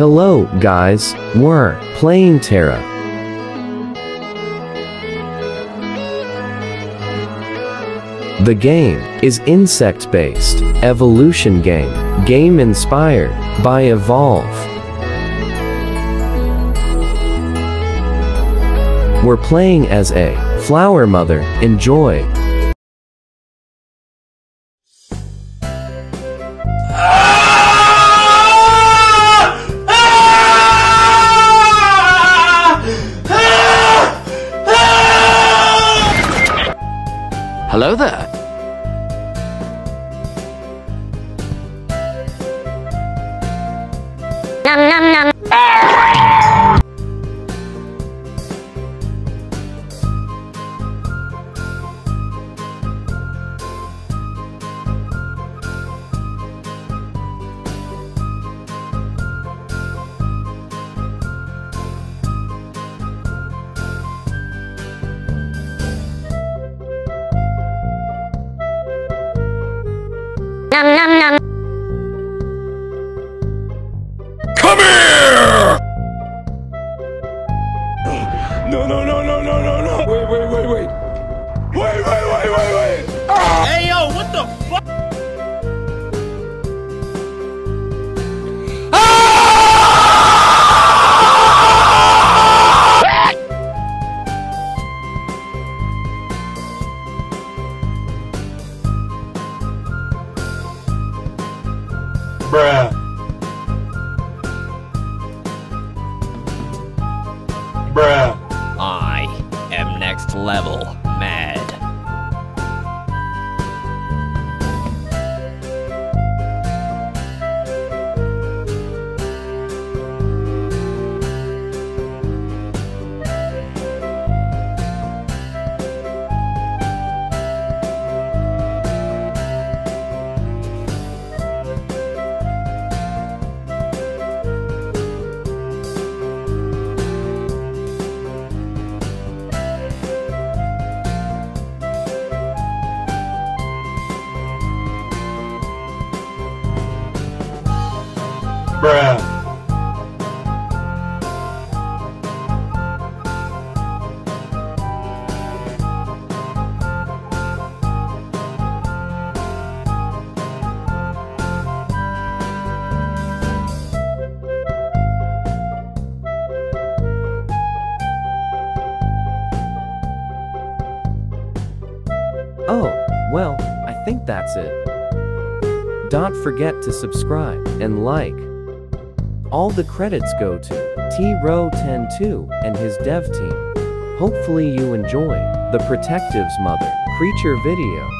Hello, guys. We're playing Terra. The game is insect-based, evolution game, game inspired by Evolve. We're playing as a flower mother. Enjoy. Hello there. No, no, no, no, no, no, no. Wait, wait, wait, wait. Wait, wait, wait, wait, wait. Ah! Hey yo, what the fuck? Bruh. Level Bruh. Oh, well, I think that's it. Don't forget to subscribe and like. All the credits go to T-Row102 and his dev team. Hopefully you enjoy the Protectives Mother creature video.